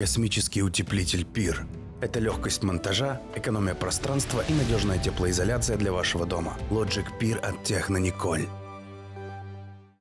Космический утеплитель Пир. Это легкость монтажа, экономия пространства и надежная теплоизоляция для вашего дома. Logic Пир от ТехноНиколь.